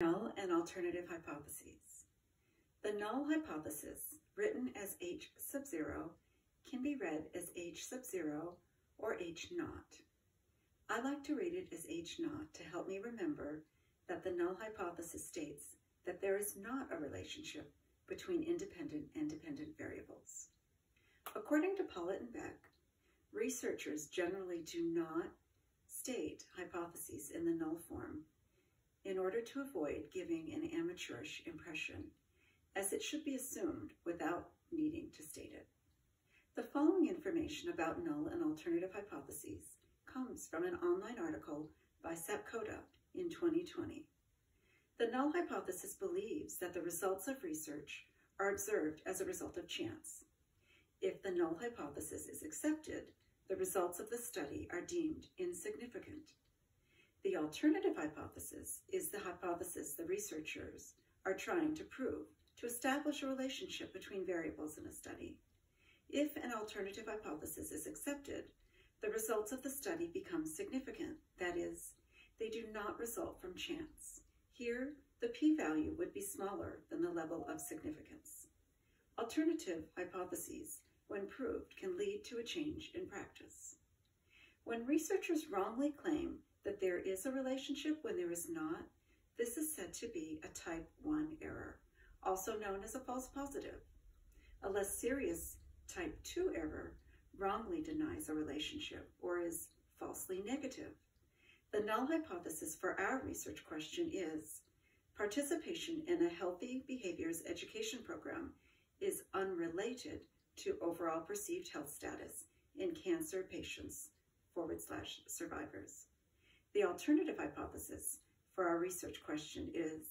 Null and alternative hypotheses. The null hypothesis, written as H sub 0, can be read as H sub 0 or H naught. I like to read it as H naught to help me remember that the null hypothesis states that there is not a relationship between independent and dependent variables. According to Polit and Beck, researchers generally do not state hypotheses in the null form in order to avoid giving an amateurish impression, as it should be assumed without needing to state it. The following information about null and alternative hypotheses comes from an online article by Sapkota in 2020. The null hypothesis believes that the results of research are observed as a result of chance. If the null hypothesis is accepted, the results of the study are deemed insignificant. The alternative hypothesis is the hypothesis the researchers are trying to prove to establish a relationship between variables in a study. If an alternative hypothesis is accepted, the results of the study become significant, that is, they do not result from chance. Here, the p-value would be smaller than the level of significance. Alternative hypotheses, when proved, can lead to a change in practice. When researchers wrongly claim that there is a relationship when there is not, this is said to be a type 1 error, also known as a false positive. A less serious type 2 error wrongly denies a relationship or is falsely negative. The null hypothesis for our research question is participation in a healthy behaviors education program is unrelated to overall perceived health status in cancer patients forward slash survivors. The alternative hypothesis for our research question is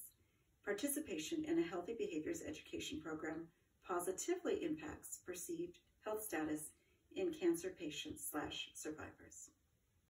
participation in a healthy behaviors education program positively impacts perceived health status in cancer patients slash survivors.